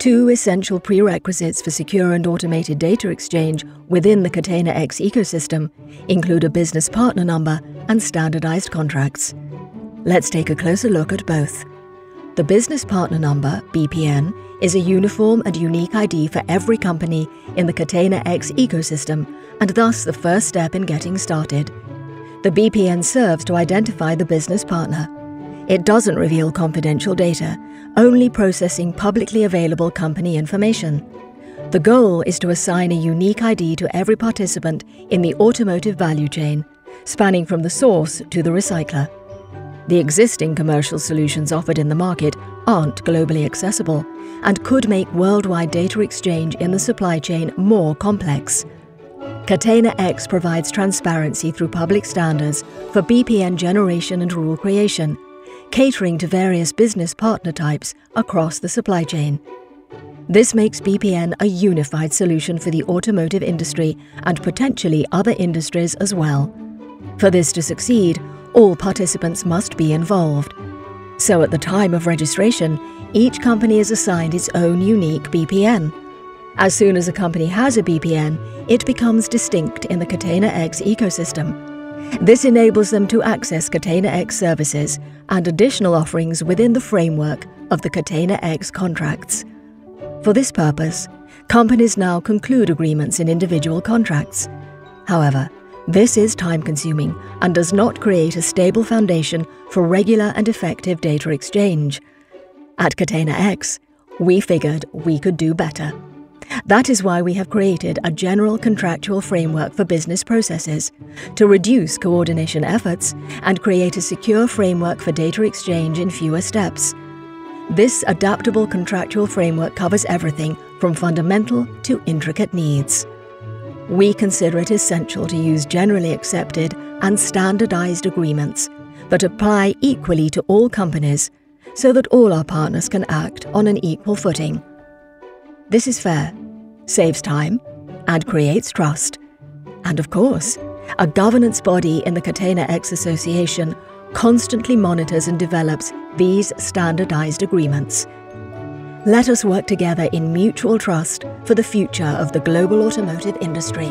Two essential prerequisites for secure and automated data exchange within the Catena X ecosystem include a business partner number and standardized contracts. Let's take a closer look at both. The business partner number, BPN, is a uniform and unique ID for every company in the Catena X ecosystem and thus the first step in getting started. The BPN serves to identify the business partner. It doesn't reveal confidential data, only processing publicly available company information. The goal is to assign a unique ID to every participant in the automotive value chain, spanning from the source to the recycler. The existing commercial solutions offered in the market aren't globally accessible and could make worldwide data exchange in the supply chain more complex. Catena X provides transparency through public standards for BPN generation and rule creation, catering to various business partner types across the supply chain. This makes BPN a unified solution for the automotive industry and potentially other industries as well. For this to succeed, all participants must be involved. So at the time of registration, each company is assigned its own unique BPN. As soon as a company has a BPN, it becomes distinct in the Catena X ecosystem. This enables them to access Catena X services and additional offerings within the framework of the Catena X contracts. For this purpose, companies now conclude agreements in individual contracts. However, this is time consuming and does not create a stable foundation for regular and effective data exchange. At Catena X, we figured we could do better. That is why we have created a general contractual framework for business processes to reduce coordination efforts and create a secure framework for data exchange in fewer steps. This adaptable contractual framework covers everything from fundamental to intricate needs. We consider it essential to use generally accepted and standardized agreements that apply equally to all companies so that all our partners can act on an equal footing. This is fair, saves time, and creates trust. And of course, a governance body in the Catena X Association constantly monitors and develops these standardized agreements. Let us work together in mutual trust for the future of the global automotive industry.